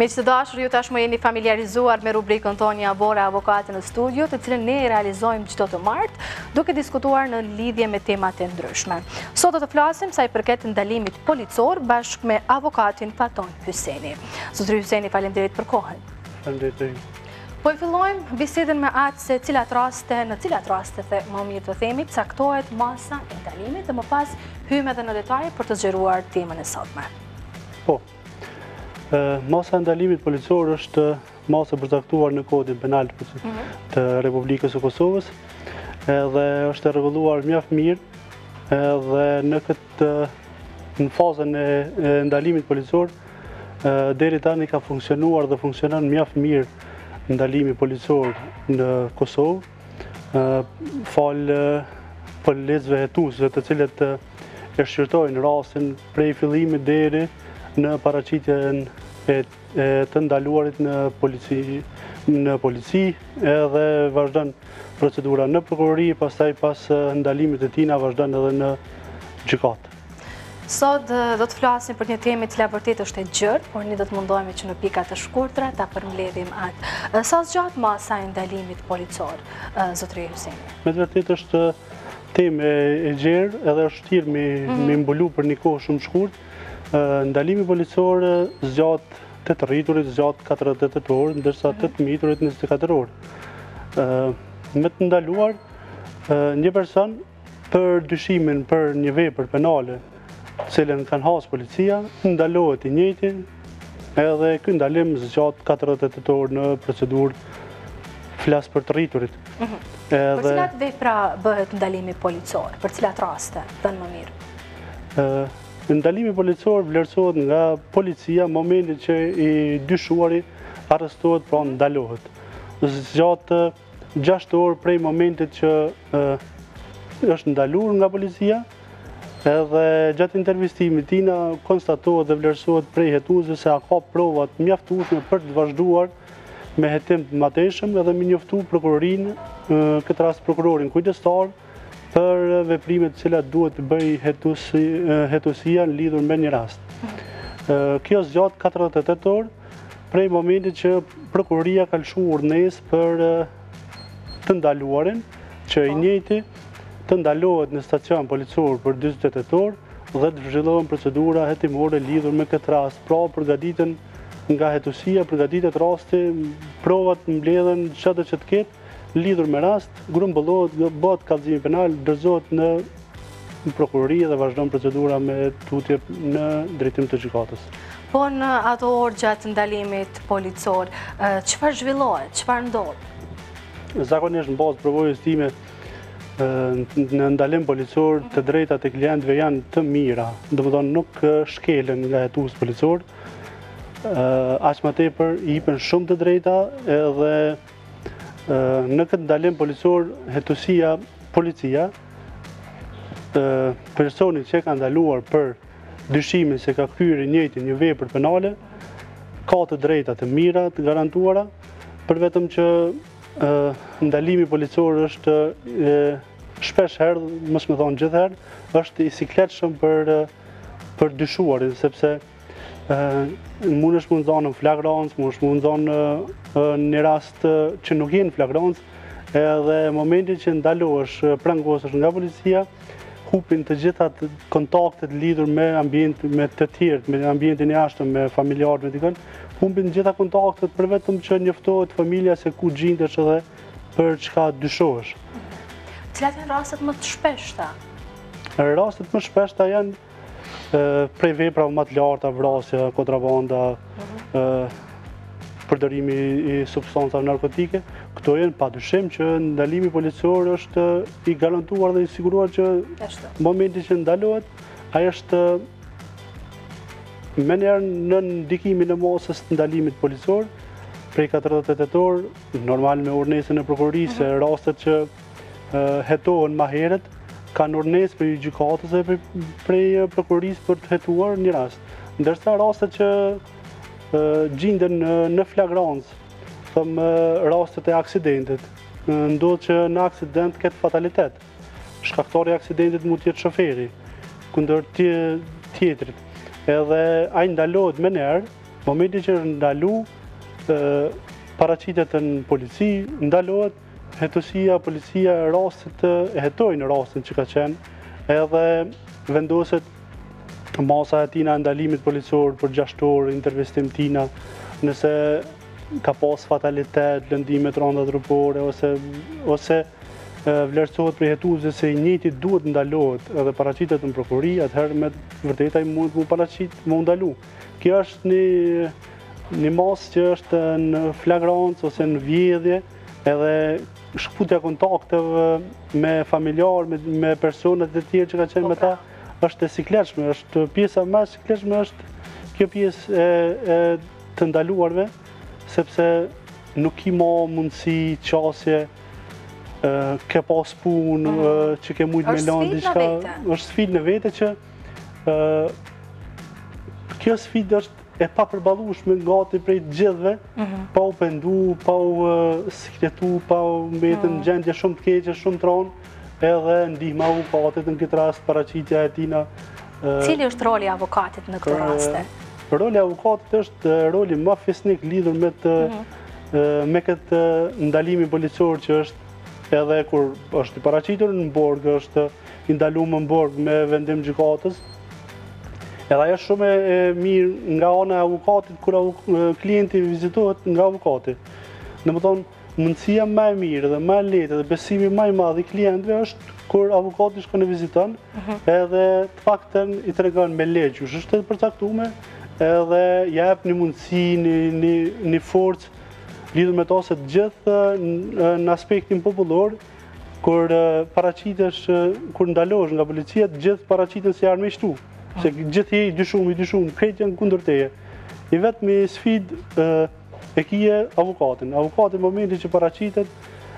Miq të dashur, ju tashmë jeni familiarizuar me rubrikën tonë javore, avokati në studio, të cilën ne i realizojmë çdo të martë, duke diskutuar në lidhje me temat e ndryshme. Sot do të flasim sa i përket ndalimit policor bashkë me avokatin Faton Hyseni. Zotri Hyseni, faleminderit për kohën. Faleminderit për kohën. Po e fillojmë bisedën me atë se cilat raste, në cilat raste më mirë të themi, caktohet masa e ndalimit dhe më pas hyjmë edhe në detaje për të zgjeruar temën e sotme. Po. Masa e ndalimit policor është masë e përcaktuar në kodin penal mhm. të Republikës së Kosovës dhe është e rregulluar mjaft mirë dhe në këtë Të në fazën e ndalimit policor, deri tani ka funksionuar dhe funksionon mjaft mirë ndalimi policor në Kosovë, falë policëve hetuesve të cilët e shqyrtojnë rastin prej fillimit deri në paraqitjen e e të ndaluarit në polici në polici edhe vazhdon procedura në prokurori pastaj pas ndalimit të tina vazhdon edhe në gjykatë. Sot do të flasim për një temë e cila vërtet është e gjerë, por ne do të mundohemi që në pika të shkurtra të përmbledhim atë. Sa zgjat masa e ndalimit policor, zotëri Hyseni? Me të vërtetë është temë e gjerë edhe është shtirë me mhm. mbulu për një kohë shumë shkurt, Ndalimi policor zgjat te të rriturit zgjat 48 orë, ndërsa te të miturit 24 orë. Me të ndaluar, një person për dyshimin për një vepër penale, të cilën ka hasë policia, ndalohet i njëjti, Edhe ky ndalim zgjat 48 orë në procedurë flas për të rriturit. Mhm. Për cilat vepra bëhet ndalimi policor? Për cilat raste, të them më mirë? Ndalimi policor vlerësohet nga policia në momentin që i dyshuari arrestohet, pra mhm. ndalohet. Zgjat gjashtë orë prej momentit që është ndalur nga policia, edhe gjatë intervistimit t'tina konstatohet dhe vlerësohet prej hetuesve se a ka prova të mjaftushme për të vazhduar me hetim të matejshëm edhe me njoftu prokurorin, në këtë rast prokurorin kujdestar, për veprimet të cilat duhet të bëjë hetusia lidhur me një rast. Kjo zgjat 48 orë, prej momentit që prokuroria ka lëshu urdhnesë për të ndaluarin, që i po. njëjti të ndalohet në stacion policor për 48 orë dhe të zhvillohen procedurat hetimore lidhur me këtë rast. Pra përgaditen nga hetusia, përgaditet rasti, provat mbledhen çdo që të ketë, lidhur me rast, grumbullohet, bëhet kallëzimi penal, dorëzohet në prokurori dhe vazhdon procedura me tutje në drejtim të gjykatës. Po në ato orë gjatë ndalimit policor, çfarë zhvillohet, çfarë ndodh? Zakonisht në bazë t'përvojës time, në ndalim policor të drejtat e klientëve janë të mira, domethënë nuk shkelen nga hetuesi policor, aq më tepër i ipen shumë të drejta edhe Në këtë ndalim policor, hetuesia, policia, personit që e ka ndaluar për dyshimin se ka kryer i njëjti një vepër penale, ka të drejta të mira të garantuara, përvetëm që ndalimi policor është shpesh herë, mos me thënë gjithherë, është i sikletshëm për t'dyshuarin, sepse Mundesh m'u zanë në flagrancë, mundesh m'u zanë në rast që nuk je në flagrancë, edhe momentin që ndalohesh, prangosesh nga policia, hupin të gjithat kontaktet lidhur me ambient me të tjertë, me ambientin e jashtëm, me familjarët, me dikënd, humbin gjitha kontaktet përvetëm që njoftohet familja se ku gjindesh dhe për çka dyshohesh. Cilat janë rastet më të shpeshta? Rastet më shpeshta janë Prej veprave më të larta, vrasja, kontrabanda, përdorimi i substancave narkotike, këto janë pa dyshim që ndalimi policor është i garantuar dhe i siguruar që momentin që ndalohet, ai është menjëherë nën ndikimin e masës të ndalimit policor, prej 48 orë, normal me urdhëresën e prokurorisë, mhm. rastet që hetohen ma herët, kanë urdhëresë prej gjykatës e prej prokurorisë për të hetuar një rast. Ndërsa rastet që gjinden në flagrancë, thomë rastet e aksidentit, ndodh që në aksident t'ketë fatalitet. Shkaktari i aksidentit mund të jetë shoferi, kundër tjetrit. Edhe ai ndalohet menjëherë, momentin që është ndalu, paraqitet në polici, ndalohet Hetuesia, policia e rastit hetojnë rastin që ka qenë edhe vendoset masa e tina e ndalimit policor për gjashtë orë, intervistim t'tina, nëse ka pas fatalitet, lëndime t'randa trupore, ose, ose vlerësohet prej hetuesit se i njëjti duhet t'ndalohet edhe paraqitet në prokurori, atëherë me vërtetë ai mundet m'u paraqitë, m'u ndalu. Kjo është një, një masë që është në flagrancë ose në vjedhje edhe shkëputja e kontakteve me familjarë, me, me personet e tjerë që ka qenë po, me ta, pra. është e sikletshme, është pjesa ma e sikletshme është kjo pjesë e, e të ndaluarve, sepse nuk ki ma mundësi qasje, ke pas punë, mm. që ke mujtë me lanë diçka. është sfidë në vete që Kjo sfidë është e papërballushme gati prej të gjithve, mhm. pa u pendu, pa u sikletu, pa mbetën në mhm. gjendje shumë të keqe, shumë të randë, edhe ndihma e avokatit në këtë rast paraqitja e tina. Cili është roli i avokatit në këto raste? Roli i avokatit është roli ma fisnik lidhur me të mhm. me këtë ndalimin policor që është edhe kur është i paraqitur në burg, është i ndalum në burg me vendim gjykatës. Edhe ajo është shumë e mirë nga ana e avokatit kur klienti vizitohet nga avokati. Domethënë, mundësia ma e mirë dhe ma e lehtë dhe besimi ma i madh i klientëve është kur avokati shkon e viziton, mhm. edhe të paktën i tregon me ligj, qysh është e përcaktume, edhe ia jep një mundësi, një forcë lidhur me to se të gjithë në aspektin popullor Kur paraqitesh, kur ndalohesh nga policia, të gjithë paraqiten si armiqtë tu. Se gjithë je i dyshum, i dyshum, krejt janë kundër teje. E vetme sfidë e ki avokatin. Avokati në momentin që paraqitet,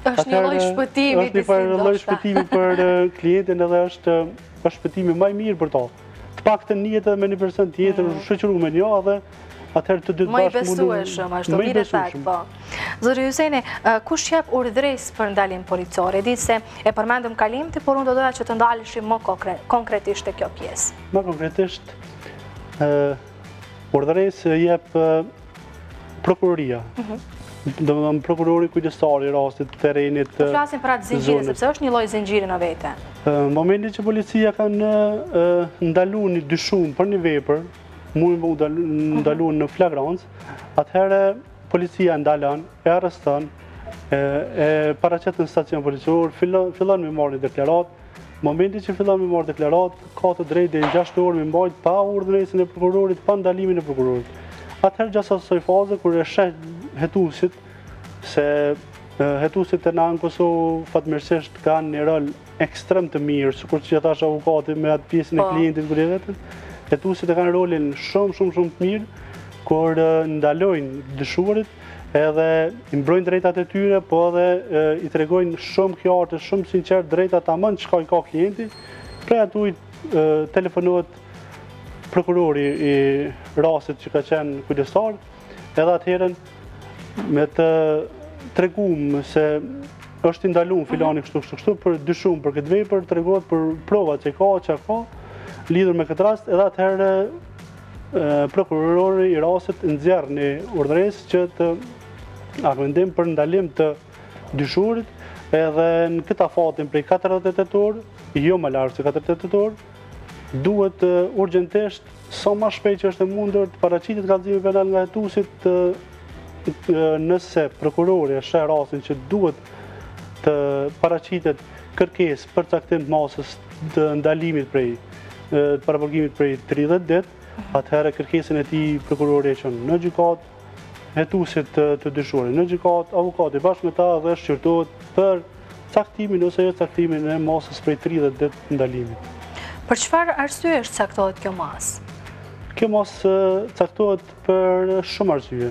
është një lloj shpëtimi është një farë lloj shpëtimi për klientin edhe është është shpëtimi ma i mirë për ta. Të paktën ndihet edhe me një person tjetër, shoqërum me një edhe Atëherë të dy të bashkë mundu... Më i besueshëm, është dikush rreth e qark, po. Zotëri Hyseni, kush jep urdhëresë për ndalim policor? E di se e përmendëm kalimthi, por unë do doja që të ndaleshim më konkretisht te kjo pjesë. Më konkretisht, urdhëresën e jep prokuroria. Mhm. Domethënë prokurori kujdestar i rastit, i terrenit... Të flasim për atë zinxhir, sepse është një lloj zinxhiri në vete. Në momentin që policia kanë ndalu një të dyshum për një vepër, Mund me ndalu në flagrancë, atëherë policia e ndalon, e arreston, e paraqet në stacion policor, fillon me marrë një deklaratë, momenti që fillon me marrë deklaratë, ka të drejtë deri 6 orë me mbajt pa urdhëresën e prokurorit, pa ndalimin e prokurorit. Atëherë gjatë asaj faze, kur e sheh hetuesi, se hetuesit te na në Kosovë fatmirësisht kanë një rol ekstrem të mirë, sikur që thashë avukati me atë pjesën e po. klientit për e vetën, hetuesit e kanë rolin shumë, shumë, shumë të mirë, kur ndalojnë të dyshuarit, edhe i mbrojnë të drejtat e tyre, po edhe i tregojnë shumë qartë, shumë sinqerë drejtat tamon çka i ka klienti, prej aty i telefonohet prokurori i rastit që ka qenë kujdestar, edhe atëherë, Me të tregum se është i ndalum filani kështu kështu kështu për dyshim për këtë vepër tregohet për provat që ka çka ka lidhur me këtë rast edhe atëherë prokurori i rastit nxjerr një urdhëresë që është aktvendim për ndalim të dyshuarit edhe në këtë afatin prej 48 orë, jo më larg se 48 orë, Duhet urgjentisht, sa më shpejt që është e mundur, të paraqitet kallëzimi penal nga hetuesit nëse prokurori e sheh rastin që duhet të paraqitet kërkesë për caktim të masës të ndalimit prej të paraburgimit prej 30 ditë, atëherë kërkesën e tij prokurori e çon në gjykatë, hetuesit të dyshuarin në gjykatë, avokati bashkë me ta dhe shqyrtohet për caktimin ose jo caktimin e masës prej 30 ditë të ndalimit. Për çfarë arsye është caktohet kjo masë? Kjo masë caktohet për shumë arsye.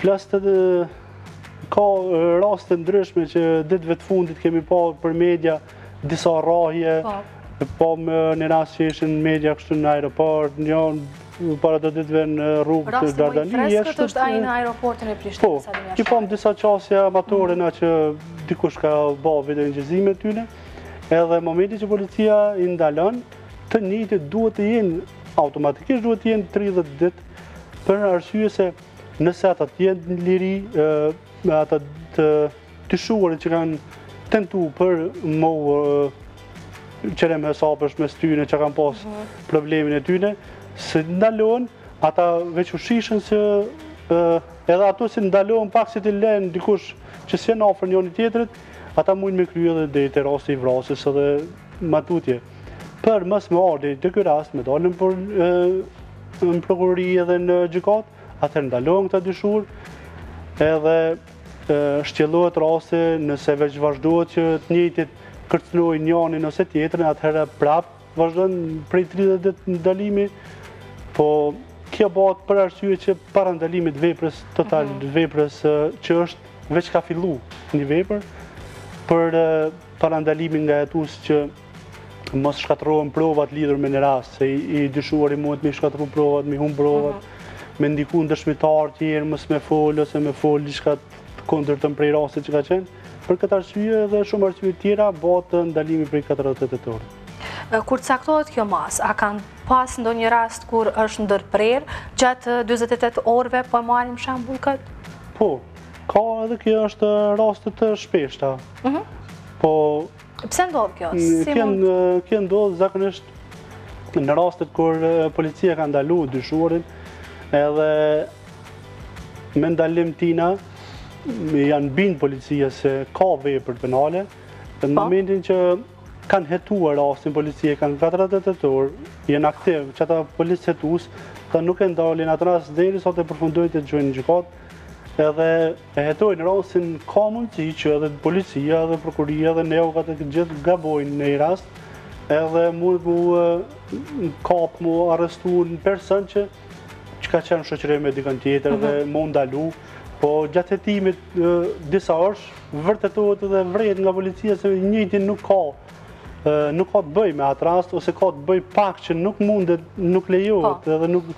Flasim ka raste të ndryshme që ditëve të fundit kemi pa për media disa rrahje, po, po me një rast që ish n' media kështu në aeroport, një para do ditëve në rrugë te Dardania. Rasti më i freskët është ai në aeroportin e Prishtinës, po, Adem Jashari. Po, i pamë disa qasje amatore nga që dikush ka ba videoinçizime të tyne, edhe momentin që policia i ndalon, të njëjtit duhet të jenë, automatikisht duhet të jenë 30 ditë, për një arsye se nëse ata të jenë në liri, ata të dyshuarit që kanë tentu për me qëru hesape mes tyne që kanë pas mhm. problemin e tyne, se ndalon, ata veç u shihshin se edhe ato se ndalon pak se të lenë dikush që janë afër njëni tjetrit, ata mund me kryu edhe deri te rasti i vrasjes edhe ma tutje. Për mos me ardhë deri te ky rast vendoset për në prokurori edhe në gjykat, atëherë ndalohen këta të dyshuar, edhe Shtjellohet rasti nëse veç vazhdohet që të njëjtit kërcënojnë njënin ose tjetrin, atëherë prapë vazhdon prej 30 ditë ndalimi, po kjo bëhet për arsye që parandalimit veprës, total mhm. veprës që është veç ka fillu një vepër, për parandalimin nga hetuesit Të mos shkatërrohen provat lidhur me në rast, se i dyshuari mundet me shkatërru provat, me humë provat, mhm. me ndiku në dëshmitar tjerë, mos me folë, ose me folë, një shkak kundërt prej rastit që ka qenë. Për këtë arsye dhe shumë arsye tjera, bohet ndalimi prej 48 orë. Kur të saktohet kjo masë, a kanë pas ndonjë rast kur është ndërprerë, gjatë 28 orëve, po e marrim shambull këtë? Po, ka edhe kjo është rastet të shpeshta. Mhm. Po, Pse ndodh kjo? Kjo ndodh zakonisht në rastet kur policia ka ndalu dyshuarin edhe me ndalim të tina janë bind policia se ka vepër penale në po. momentin që kanë hetuar rastin policia kanë katërdhetë e tetë orë, janë aktiv qata policë hetues, ata nuk e ndalin atë rast derisa ta përfundojnë, ta çojnë në gjykatë edhe E hetojnë rastin ka mundësi që edhe policia edhe prokuroria edhe ne avokatët e të gjithë gabojnë në një rast edhe mund mu kapë mu arrestu një person që që ka qenë shoqëri me dikën tjetër mhm. dhe mu ndalu po gjatë hetimit disa orësh vërtetohet edhe vërehet nga policia se i njëjti nuk ka nuk ka të bëjë me atë rast ose ka të bëjë pak që nuk mundet nuk lejohet po. edhe nuk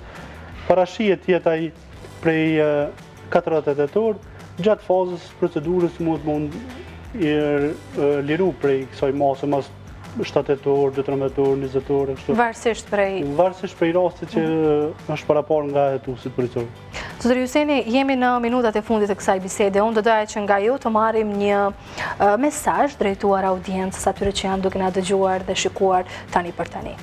parashihet qetaj Prej 48 orë, gjatë fazës së procedurës mundet, mundet m'u liru prej kësaj mase, mas 7 orë, 12 orë, 20 orë, e kështu. Varsisht prej... Varsisht prej rastit që mhm. është paraparë nga hetuesit policorë. Zotëri Hyseni, jemi në minutat e fundit të kësaj bisede. Unë do doja që nga ju të marrim një mesazh drejtuar audiencës atyre që janë duke na dëgjuar dhe shikuar tani për tani.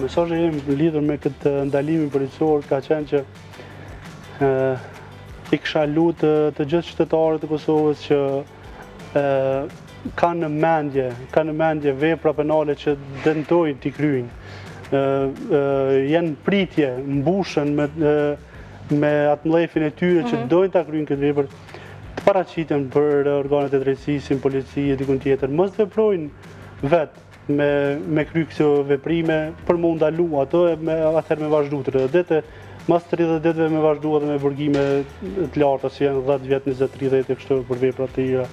Mesazhi im lidhur me këtë ndalimin policor ka qenë që i kësha lutë të gjithë qytetarët e Kosovës që kanë në mendje, kanë në mendje vepra penale që tentojnë t'i kryejnë. Janë në pritje, mbushen me, me atë mllefin e tyre që mhm. dojnë ta kryejnë këtë vepër, të paraqiten për organet e drejtësisë, në polici e dikun tjetër, mos të veprojnë vetë, me me kry këto veprime për m'u ndalu 48, atëherë me vazhdu 30 ditë, mas 30 ditëve me vazhdu edhe me burgime të larta që janë 10 vjet, 20, 30 e kështu për vepra të tjera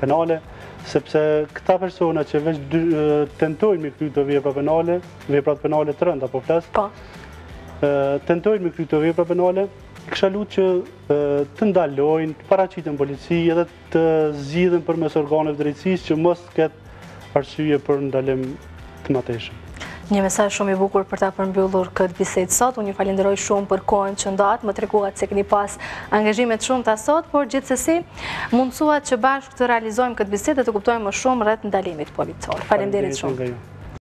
penale, sepse këta persona që veç tentojnë me kry këto vepra penale, veprat penale të rënda po flas. Po. tentojnë me kry këto vepra penale, kësha lutë që të ndalojnë, të paraqiten në polici edhe të të zgjidhen përmes organeve të drejtësisë që mos të ketë arsye për ndalim të mëtejshëm. Një mesaj shumë i bukur për ta përmbyllur këtë bisedë sot. Unë ju falenderoj shumë për kohën që ndatë, më treguat se keni pas angazhimet të shumta sot, por gjithsesi mundësuat që bashkë të realizojmë këtë bisedë dhe të kuptojmë më shumë rreth ndalimit policor. Faleminderit shumë.